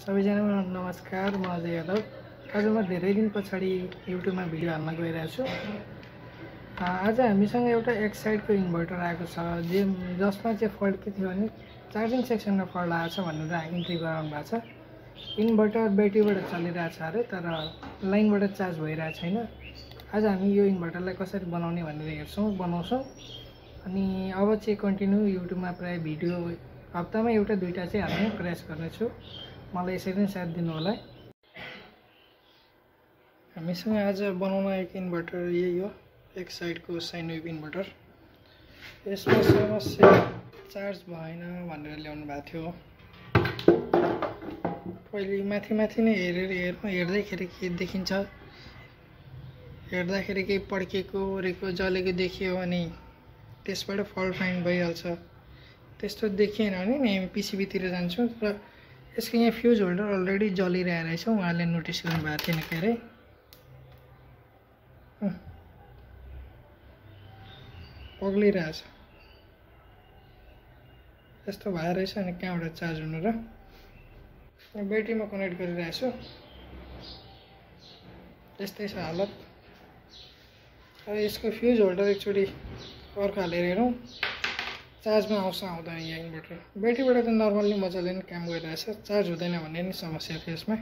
सबैजनामा नमस्कार म अजय यादव। आज म धेरै दिन पछाडि युट्युबमा भिडियो हाल्न गइरहेको छु। आज हामीसँग एउटा एक साइडको इन्भर्टर आएको छ जे जसमा चाहिँ फल्ट के थियो भने चार्जिङ सेक्सनमा फल्ट आएको छ भनेर इन्ट्री गराउनु भएको छ। इन्भर्टर ब्याट्रीबाट चलिरहेको छ अरे तर लाइनबाट चार्ज भइरहेको छैन आज हामी यो इन्भर्टरलाई कसरी बनाउने भनेर हेर्छौँ बनाउँछौँ। अनि अब चाहिँ कन्टिन्यू युट्युबमा प्रायः भिडियो हप्तामा एउटा दुइटा चाहिँ हाल्ने प्रयास गर्नेछु। मलाई यसरी नै साथ दिनु होला। हामीसँग आज बनाउन आएको इन्भर्टर यही हो एक साइडको साइन वेभ इन्भर्टर। यसमा समस्या चार्ज भएन भनेर ल्याउनु भएको थियो। पहिले माथि माथि नै हेरेर हेर्नु हेर्दैखेरि के देखिन्छ हेर्दाखेरि केही पड्केको ओरेको जलेको देखियो भने त्यसबाट फल्ट फाइन भइहाल्छ। त्यस्तो देखिएन भने नि हामी पिसिबीतिर जान्छौँ र यसको यहाँ फ्युज होल्डर अलरेडी जलिरहेको रहेछ उहाँले नोटिस गर्नुभएको थिएन के अरे। पग्लिरहेछ यस्तो भएर रहेछ अनि कहाँबाट चार्ज हुनु र ब्याट्रीमा कनेक्ट गरिरहेको छु त्यस्तै छ हालत। अब यसको फ्युज होल्डर एकचोटि अर्को हालेर हेरौँ चार्जमा आउँछ, आउँदैन यहाँ बैटरी ब्याट्रीबाट तो नर्मल्ली मजाले नै काम गरिरहेछ। चार्ज हुँदैन भन्ने नि समस्या थियो यसमा।